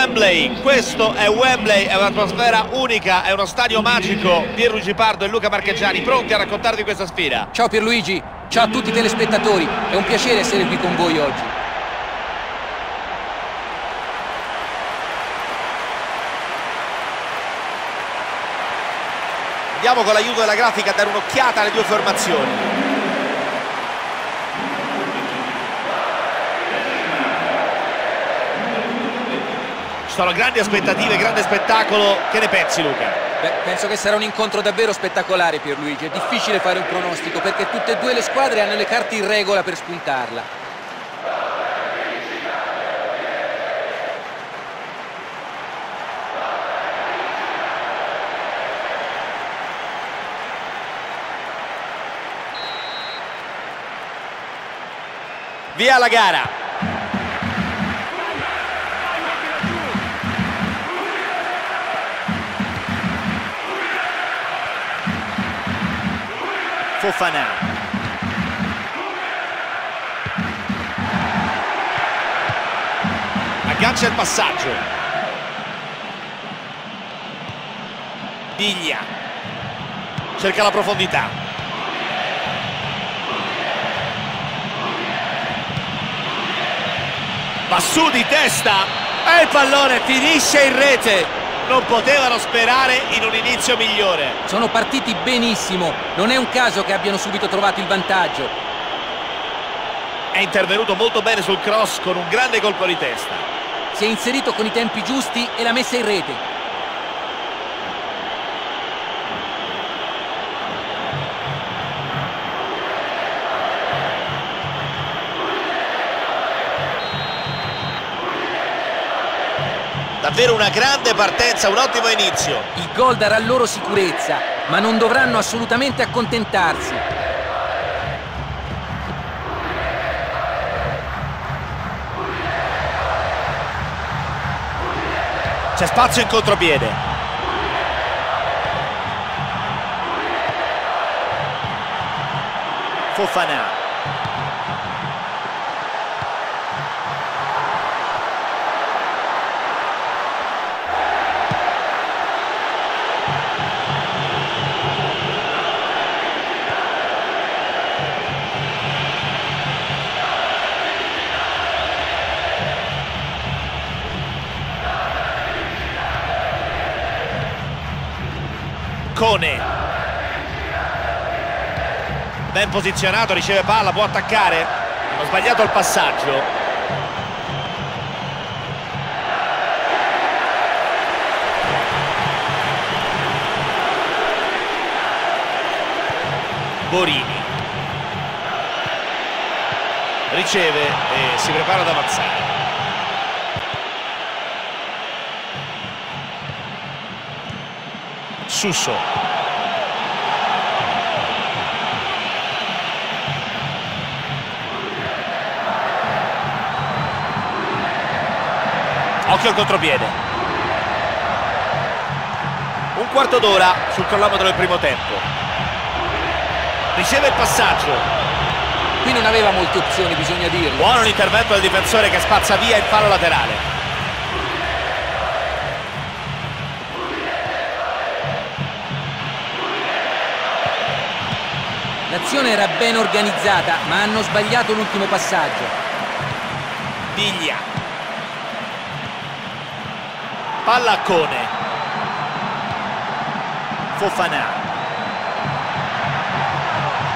Wembley, questo è Wembley, è un'atmosfera unica, è uno stadio magico. Pierluigi Pardo e Luca Marcheggiani pronti a raccontarvi questa sfida. Ciao Pierluigi, ciao a tutti i telespettatori, è un piacere essere qui con voi oggi. Andiamo con l'aiuto della grafica a dare un'occhiata alle due formazioni. Sono grandi aspettative, grande spettacolo. Che ne pensi Luca? Beh, penso che sarà un incontro davvero spettacolare Pierluigi, è difficile fare un pronostico perché tutte e due le squadre hanno le carte in regola per spuntarla. Via la gara. Fofana. Aggancia il passaggio. Diglia. Cerca la profondità. Va su di testa e il pallone finisce in rete non potevano sperare in un inizio migliore. Sono partiti benissimo, non è un caso che abbiano subito trovato il vantaggio. È intervenuto molto bene sul cross con un grande colpo di testa. Si è inserito con i tempi giusti e l'ha messa in rete. Davvero una grande partenza, un ottimo inizio. Il gol darà loro sicurezza, ma non dovranno assolutamente accontentarsi. C'è spazio in contropiede. Fofana. Marcone ben posizionato, riceve palla, può attaccare. Hanno sbagliato il passaggio. Borini. Riceve e si prepara ad avanzare Susso. Occhio al contropiede. Un quarto d'ora sul cronometro del primo tempo. Riceve il passaggio. Qui non aveva molte opzioni, bisogna dirlo. Buono l'intervento del difensore che spazza via il palo laterale. L'azione era ben organizzata, ma hanno sbagliato l'ultimo passaggio. Diglia. Palla a Cone. Fofana.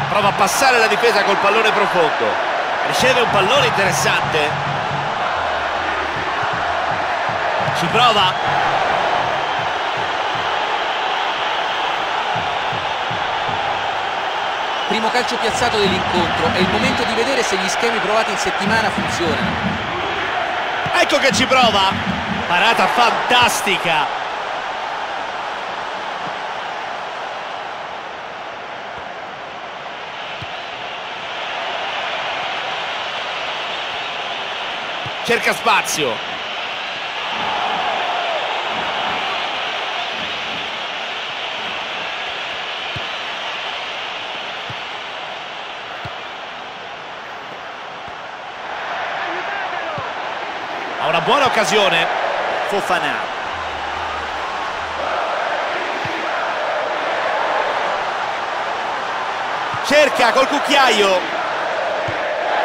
Prova a passare la difesa col pallone profondo. Riceve un pallone interessante. Ci prova. Primo calcio piazzato dell'incontro, è il momento di vedere se gli schemi provati in settimana funzionano. Ecco che ci prova, parata fantastica. Cerca spazio, Ha una buona occasione. Fofana. Cerca col cucchiaio.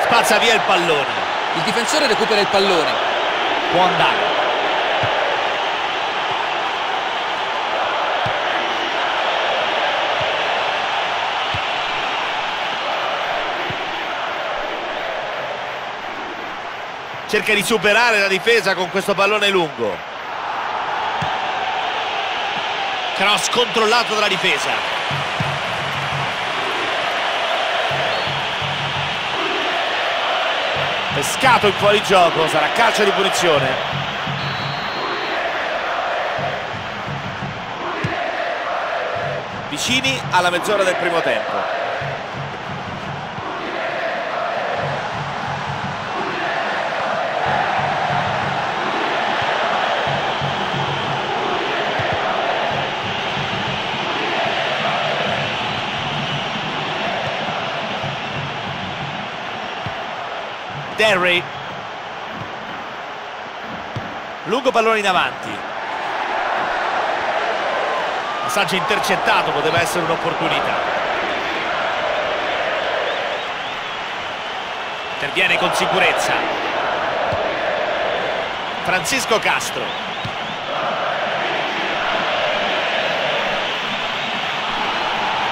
Spazza via il pallone. Il difensore recupera il pallone. Può andare cerca di superare la difesa con questo pallone lungo. Cross controllato dalla difesa. Pescato in fuorigioco sarà calcio di punizione. Vicini alla mezz'ora del primo tempo Derry. Lungo pallone in avanti. Passaggio intercettato poteva essere un'opportunità. Interviene con sicurezza. Francisco Castro.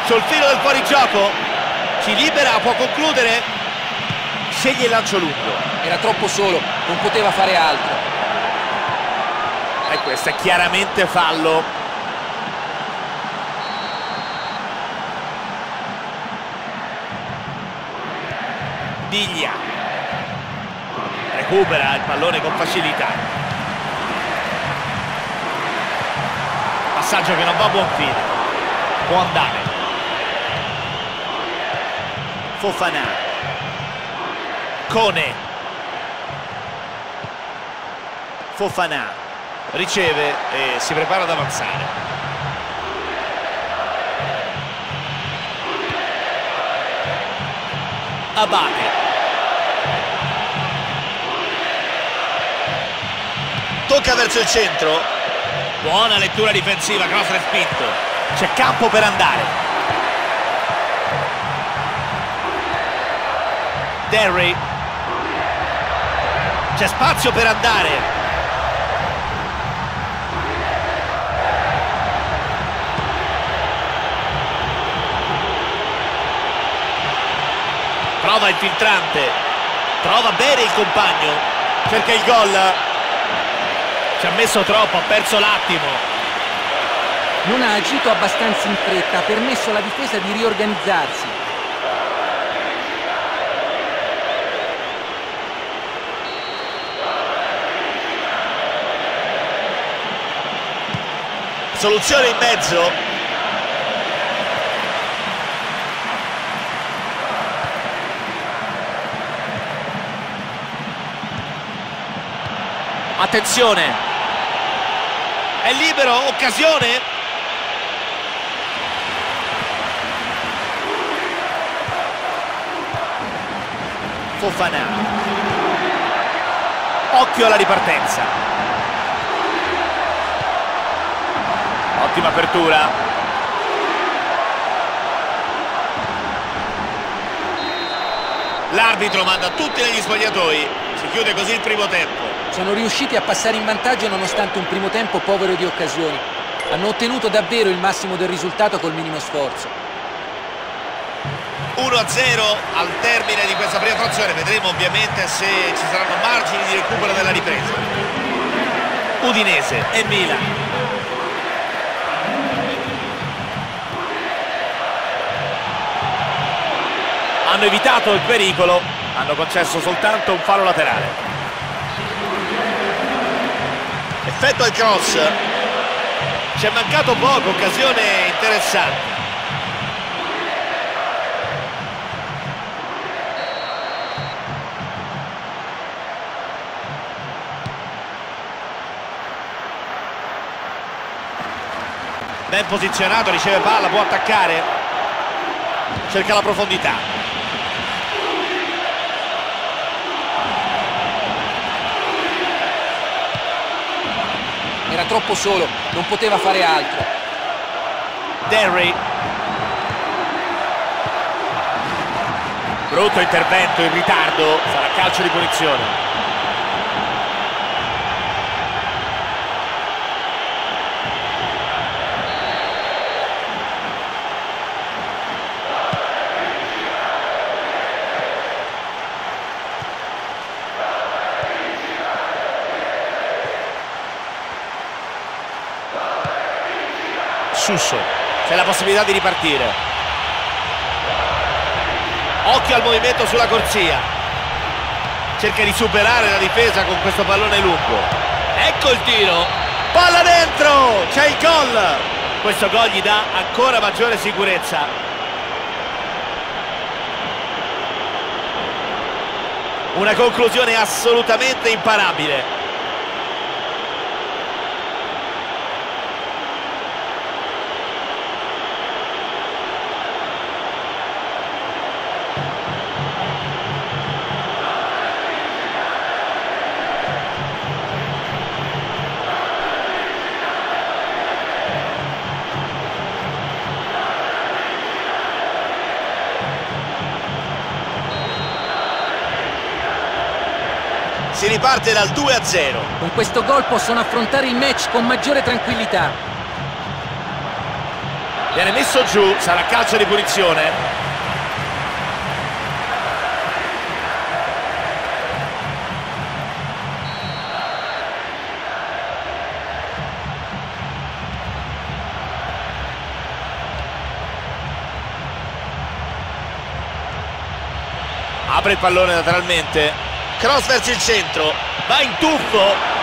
Sul filo del fuorigioco. Si libera, può concludere sceglie il lancio lungo. Era troppo solo, non poteva fare altro. E questo è chiaramente fallo. Diglia. Recupera il pallone con facilità. Passaggio che non va a buon fine. Può andare. Fofana Cone Fofana riceve e si prepara ad avanzare. Abate. Tocca verso il centro. Buona lettura difensiva cross respinto. C'è campo per andare. Derry c'è spazio per andare. Prova il filtrante trova bene il compagno cerca il gol ci ha messo troppo, ha perso l'attimo. Non ha agito abbastanza in fretta ha permesso alla difesa di riorganizzarsi soluzione in mezzo. Attenzione. È libero occasione. Fofana. Occhio alla ripartenza ottima apertura. L'arbitro manda tutti negli spogliatoi. Si chiude così il primo tempo. Sono riusciti a passare in vantaggio nonostante un primo tempo povero di occasioni. Hanno ottenuto davvero il massimo del risultato col minimo sforzo. 1-0 al termine di questa prima frazione. Vedremo ovviamente se ci saranno margini di recupero della ripresa. Udinese e Milan hanno evitato il pericolo hanno concesso soltanto un fallo laterale. Effetto al cross. Ci è mancato poco occasione interessante. Ben posizionato riceve palla può attaccare. Cerca la profondità Era troppo solo, non poteva fare altro. Derry. Brutto intervento in ritardo, sarà calcio di punizione. Susso c'è la possibilità di ripartire. Occhio al movimento sulla corsia. Cerca di superare la difesa con questo pallone lungo. Ecco il tiro. Palla dentro. C'è il gol. Questo gol gli dà ancora maggiore sicurezza. Una conclusione assolutamente imparabile si riparte dal 2 a 0 con questo gol possono affrontare il match con maggiore tranquillità. Viene messo giù sarà calcio di punizione. Apre il pallone lateralmente cross verso il centro. Va in tuffo.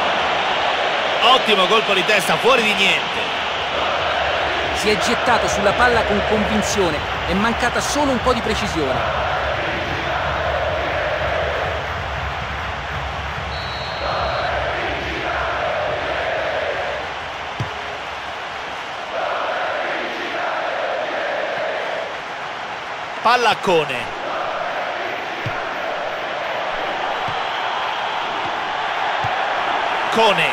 Ottimo colpo di testa fuori di niente. Si è gettato sulla palla con convinzione. È mancata solo un po' di precisione. Palla a Cone Marcone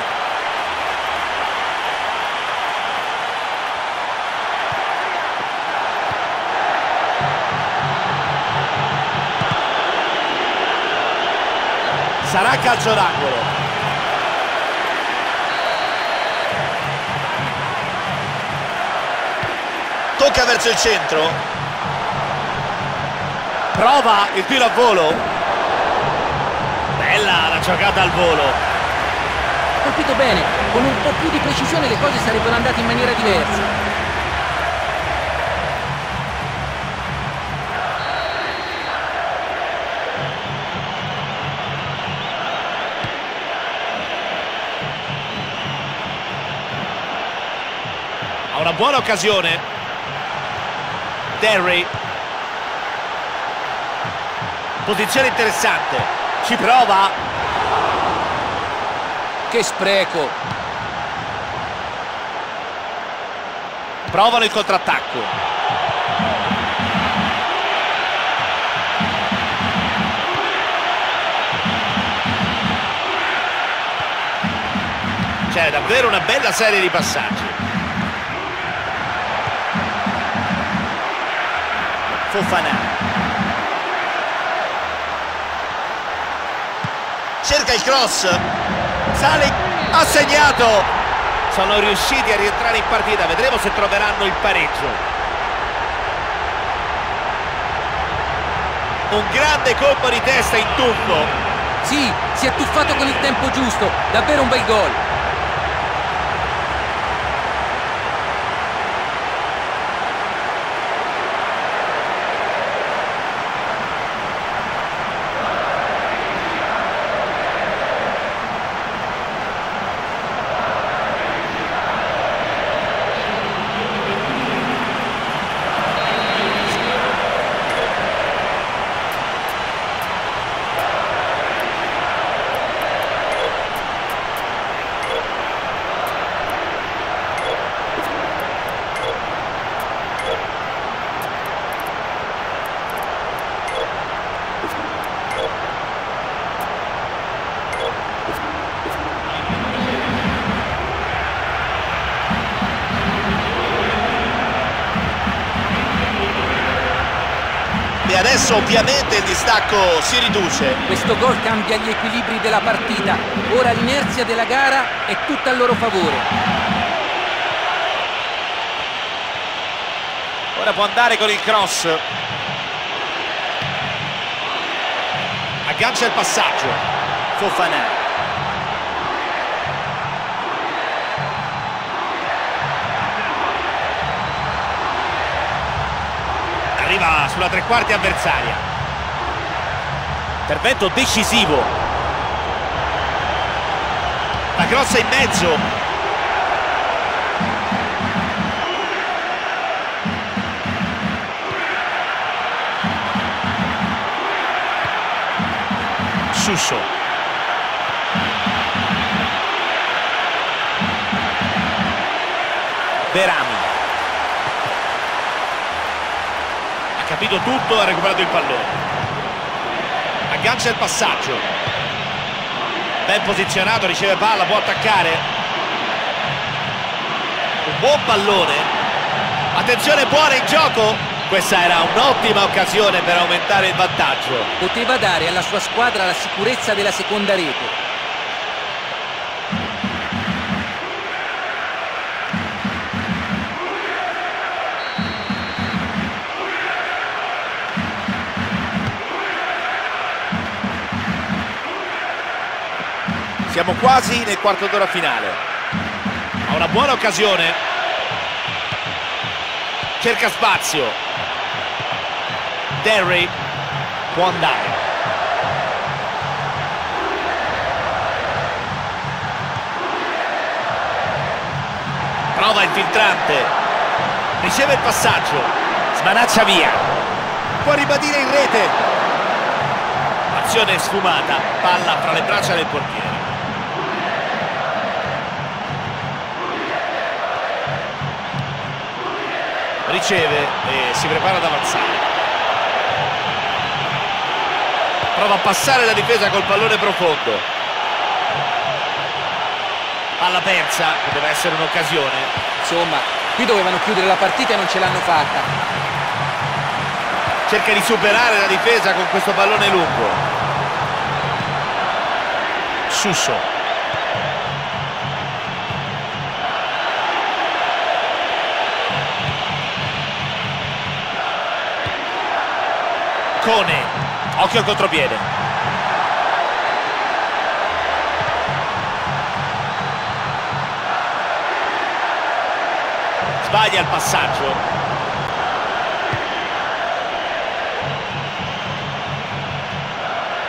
sarà calcio d'angolo. Tocca verso il centro. Prova il tiro a volo. Bella la giocata al volo colpito bene, con un po' più di precisione le cose sarebbero andate in maniera diversa. Ha una buona occasione. Derry. Posizione interessante. Ci prova. Che spreco! Provano il contrattacco. C'è davvero una bella serie di passaggi. Fofana. Cerca il cross sale ha segnato. Sono riusciti a rientrare in partita. Vedremo se troveranno il pareggio. Un grande colpo di testa in tuffo sì, si è tuffato con il tempo giusto. Davvero un bel gol adesso ovviamente il distacco si riduce. Questo gol cambia gli equilibri della partita. Ora l'inerzia della gara è tutta a loro favore. Ora può andare con il cross. Aggancia il passaggio. Fofana. Sulla tre quarti avversaria. Intervento decisivo. La grossa in mezzo. Susso Verano capito tutto, ha recuperato il pallone. Aggancia il passaggio. Ben posizionato, riceve palla, può attaccare. Un buon pallone. Attenzione buona in gioco. Questa era un'ottima occasione per aumentare il vantaggio. Poteva dare alla sua squadra la sicurezza della seconda rete. Siamo quasi nel quarto d'ora finale. Ha una buona occasione. Cerca spazio. Derry può andare. Prova il filtrante. Riceve il passaggio. Smanaccia via. Può ribadire in rete. Azione sfumata. Palla fra le braccia del portiere. Riceve e si prepara ad avanzare. Prova a passare la difesa col pallone profondo. Palla persa poteva essere un'occasione. Insomma qui dovevano chiudere la partita e non ce l'hanno fatta. Cerca di superare la difesa con questo pallone lungo. Susso Cone occhio al contropiede. Sbaglia il passaggio.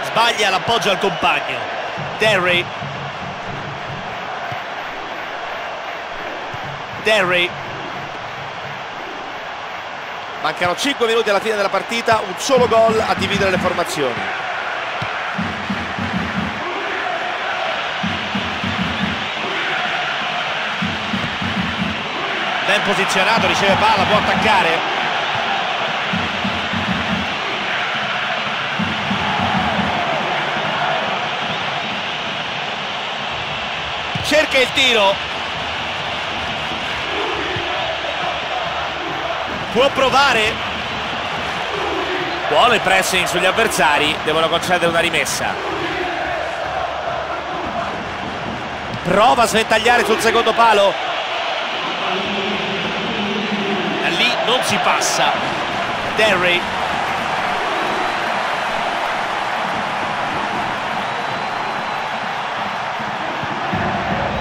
Sbaglia l'appoggio al compagno Derry Derry Mancano 5 minuti alla fine della partita, un solo gol a dividere le formazioni. Ben posizionato, riceve palla, può attaccare. Cerca il tiro, può provare? Buono il pressing sugli avversari devono concedere una rimessa. Prova a sventagliare sul secondo palo. Da lì non si passa. Derry.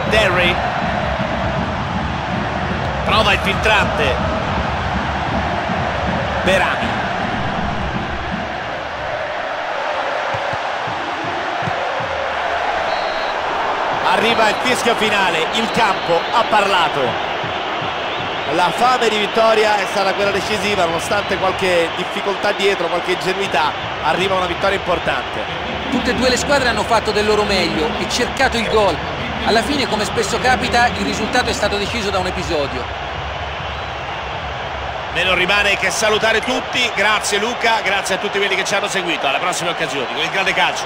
Derry. Prova il filtrante Berami. Arriva il fischio finale il campo ha parlato. La fame di vittoria è stata quella decisiva nonostante qualche difficoltà dietro qualche ingenuità arriva una vittoria importante. Tutte e due le squadre hanno fatto del loro meglio e cercato il gol. Alla fine come spesso capita il risultato è stato deciso da un episodio Me non rimane che salutare tutti, grazie Luca, grazie a tutti quelli che ci hanno seguito, alla prossima occasione con il grande calcio.